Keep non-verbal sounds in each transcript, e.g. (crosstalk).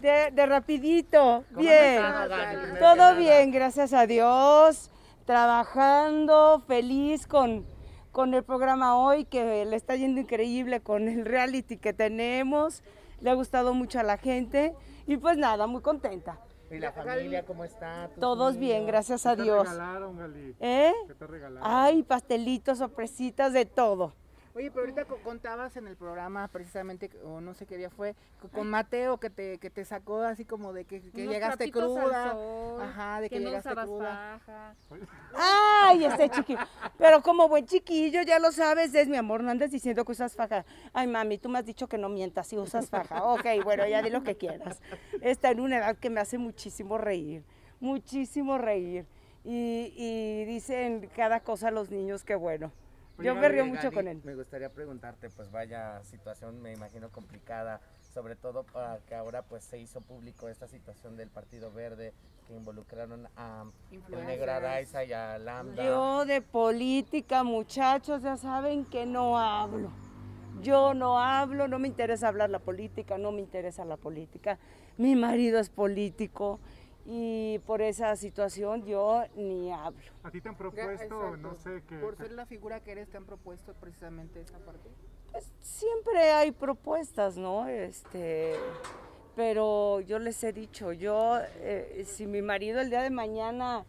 De, de rapidito, ¿Cómo bien. Todo bien, gracias a Dios. Trabajando, feliz con, con el programa hoy, que le está yendo increíble con el reality que tenemos. Le ha gustado mucho a la gente. Y pues nada, muy contenta. ¿Y la familia cómo está? ¿Tus Todos niños? bien, gracias a ¿Qué te Dios. regalaron, Gali? ¿Eh? ¿Qué te regalaron? Ay, pastelitos, sorpresitas, de todo. Oye, pero ahorita co- contabas en el programa precisamente, o no sé qué día fue, co- con Mateo que te, que te sacó así como de que, llegaste cruda. sol, Ajá, de que, que no llegaste cruda. faja. Ay, este chiquillo. Pero como buen chiquillo, ya lo sabes, es mi amor, no andes diciendo que usas faja. Ay, mami, tú me has dicho que no mientas si usas faja. Ok, bueno, ya di lo que quieras. Está en una edad que me hace muchísimo reír, muchísimo reír. Y, y dicen cada cosa los niños que bueno. Yo me río mucho con él. Me gustaría preguntarte, pues vaya situación, me imagino complicada, sobre todo para que ahora pues se hizo público esta situación del Partido Verde que involucraron a. Negra Araiza y a Lambda. Yo de política, muchachos, ya saben que no hablo. Yo no hablo, no me interesa hablar la política, no me interesa la política. Mi marido es político y por esa situación yo ni hablo. ¿A ti te han propuesto, no sé, qué? Por ser la figura que eres, te han propuesto precisamente esa parte. Pues siempre hay propuestas, ¿no? Este, pero yo les he dicho, yo, eh, si mi marido el día de mañana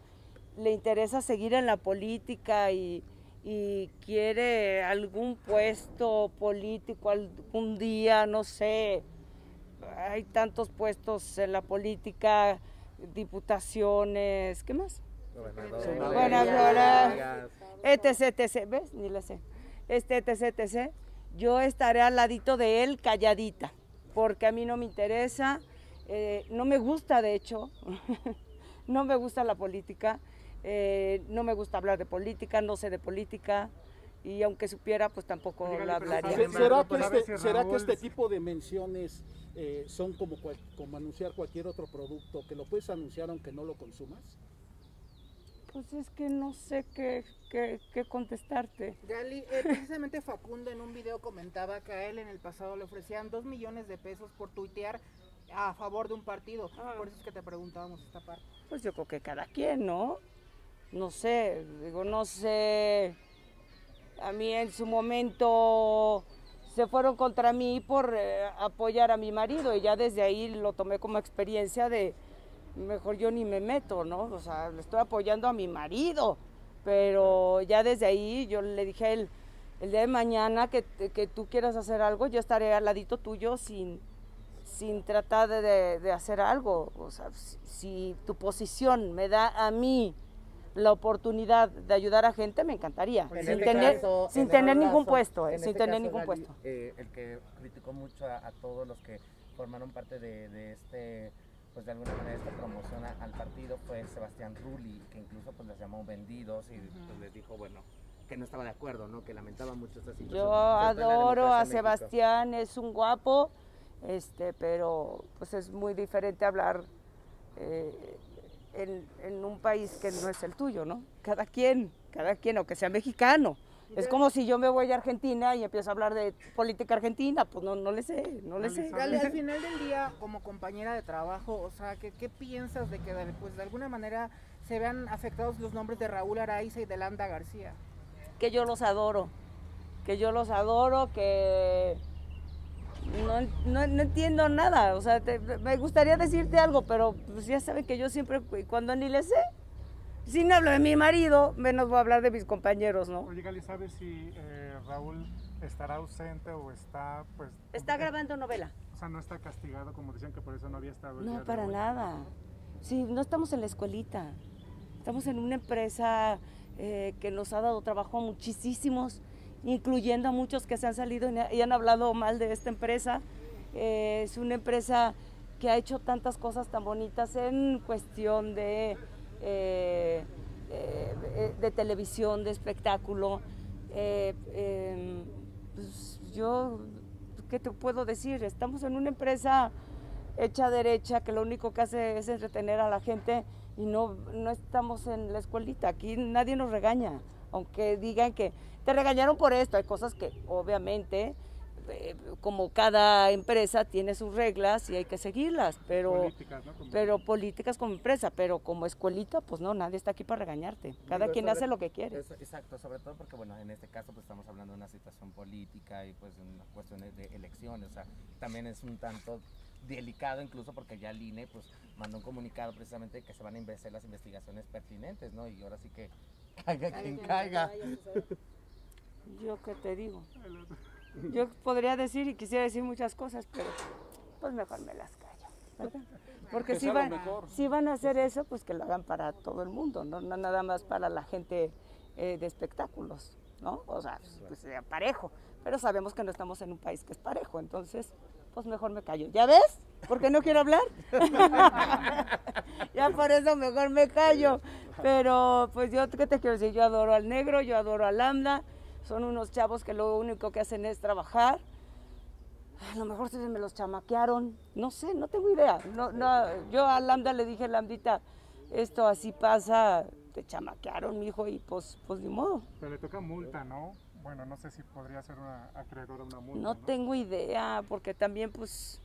le interesa seguir en la política y, y quiere algún puesto político algún día, no sé, hay tantos puestos en la política, diputaciones, ¿qué más? Gobernador, Bueno, alcaldías. etc, etc, ¿ves? Ni le sé. Este, etc, etc. Yo estaré al ladito de él calladita, porque a mí no me interesa, eh, no me gusta de hecho, (laughs) no me gusta la política, eh, no me gusta hablar de política, no sé de política, y aunque supiera, pues tampoco Oye, lo pero hablaría. Se- embargo, ¿Será que, pues, este, si será que este tipo de menciones eh, son como, cual- como anunciar cualquier otro producto que lo puedes anunciar aunque no lo consumas? Pues es que no sé qué, qué, qué contestarte. Gali, eh, precisamente Facundo en un video comentaba que a él en el pasado le ofrecían dos millones de pesos por tuitear a favor de un partido. Ah. Por eso es que te preguntábamos esta parte. Pues yo creo que cada quien, ¿no? No sé, digo, no sé. A mí en su momento se fueron contra mí por eh, apoyar a mi marido y ya desde ahí lo tomé como experiencia de mejor yo ni me meto, ¿no? O sea, le estoy apoyando a mi marido, pero ya desde ahí yo le dije a él, el día de mañana que, que tú quieras hacer algo, yo estaré al ladito tuyo sin, sin tratar de, de- hacer algo. O sea, si, si tu posición me da a mí la oportunidad de ayudar a gente, me encantaría. En sin este tener, caso- sin en tener ningún puesto, eh, sin este tener caso, ningún Gali, puesto. eh, el que criticó mucho a, a todos los que formaron parte de, de este, pues de alguna manera esta promoción a- al partido fue Sebastián Rulli, que incluso pues les llamó vendidos y pues, les dijo, bueno, que no estaba de acuerdo, ¿no? Que lamentaba mucho esta situación. Yo adoro a. Sebastián, es un guapo, este, pero pues es muy diferente hablar eh, en, en un país que no es el tuyo, ¿no? Cada quien, cada quien, aunque sea mexicano. Es como si yo me voy a Argentina y empiezo a hablar de política argentina, pues no, no le sé, no le sé. Gali, al (laughs) final del día, como compañera de trabajo, o sea, ¿qué, qué piensas de que pues, de alguna manera se vean afectados los nombres de Raúl Araiza y de Landa García? que yo los adoro, que yo los adoro, que no, no- no entiendo nada. O sea, te- me gustaría decirte algo, pero pues ya saben que yo siempre, cu- cuando ni le sé, si no hablo de mi marido, menos voy a hablar de mis compañeros, ¿no? Oye, Gali, ¿sabes si eh, Raúl estará ausente o está, pues... Está grabando novela. O sea, no está castigado, como decían que por eso no había estado No, para nada. Sí, no estamos en la escuelita. Estamos en una empresa eh, que nos ha dado trabajo a muchísimos, incluyendo a muchos que se han salido y han hablado mal de esta empresa. Eh, es una empresa que ha hecho tantas cosas tan bonitas en cuestión de, eh, eh, de televisión, de espectáculo. Em, pues yo, ¿qué te puedo decir? Estamos en una empresa hecha derecha que lo único que hace es entretener a la gente y no, no estamos en la escuelita. Aquí nadie nos regaña, aunque digan que te regañaron por esto. Hay cosas que obviamente eh, como cada empresa tiene sus reglas y hay que seguirlas, pero Políticas, pero políticas como empresa, pero como escuelita, pues no, nadie está aquí para regañarte. Cada quien sobre- hace lo que quiere. Exacto, sobre todo porque, bueno, en este caso pues estamos hablando de una situación política y pues una cuestión de elecciones, o sea, también es un tanto delicado incluso porque ya el INE pues mandó un comunicado precisamente que se van a hacer las investigaciones pertinentes, ¿no? Y ahora sí que caiga quien caiga. Yo qué te digo. Yo podría decir y quisiera decir muchas cosas, pero pues mejor me las callo. ¿verdad? Porque Que si van, si van a hacer eso, pues que lo hagan para todo el mundo, no, no nada más para la gente eh, de espectáculos, ¿no? O sea, pues sea parejo. Pero sabemos que no estamos en un país que es parejo, entonces, pues mejor me callo. ¿Ya ves? ¿Por qué no quiero hablar? (laughs) ya por eso mejor me callo. Pero pues yo, ¿qué te quiero decir? Yo adoro al negro, yo adoro a Lambda. Son unos chavos que lo único que hacen es trabajar. A lo mejor se me los chamaquearon. No sé, no tengo idea. No, no, yo a Lambda le dije, Lambdita, esto así pasa, te chamaquearon, mijo, y pues, pues ni modo. Pero le toca multa, ¿no? Bueno, no sé si podría ser una acreedora una multa. No tengo idea, porque también pues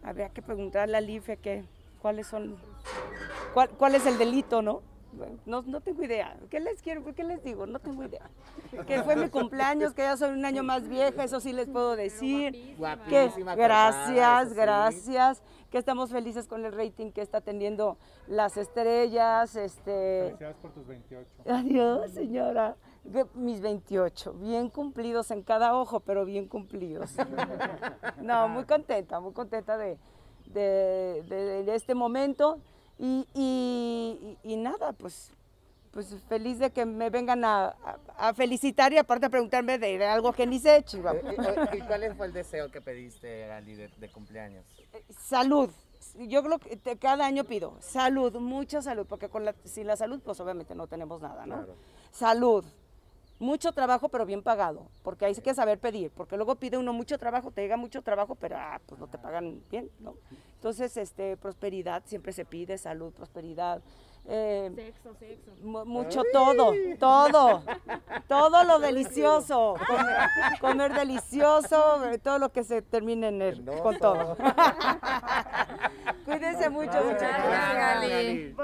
habría que preguntarle al IFE que, cuáles son, cuál, cuál es el delito, ¿no? No, no tengo idea. ¿Qué les quiero? ¿Qué les digo? No tengo idea. Que fue mi cumpleaños, que ya soy un año más vieja, eso sí les puedo decir. Que Guapísima, gracias, cortada, eso sí. gracias. Que estamos felices con el rating que está teniendo las estrellas, este. Felicidades por tus 28. Adiós, señora. Mis 28, bien cumplidos en cada ojo, pero bien cumplidos. (laughs) No, muy contenta, muy contenta de, de- de- de este momento. Y, y- nada, pues, pues feliz de que me vengan a, a- a felicitar y aparte a preguntarme de, de algo que ni sé, chihuahua. Eh, eh, ¿Y cuál fue el deseo que pediste, Ali, de, de cumpleaños? Salud. Yo creo que te- cada año pido salud, mucha salud, porque con la, sin la salud, pues obviamente no tenemos nada, ¿no? Claro. Salud. Mucho trabajo, pero bien pagado, porque hay que saber pedir, porque luego pide uno mucho trabajo, te llega mucho trabajo, pero ah, pues no te pagan bien, ¿no? Entonces, este, prosperidad siempre se pide, salud, prosperidad, eh, Sexo, sexo. mu- mucho todo, todo, (laughs) todo lo delicioso, comer, comer delicioso, eh, todo lo que se termine en el, con todo. (laughs) Cuídense mucho, muchas Gracias, gracias. Gali.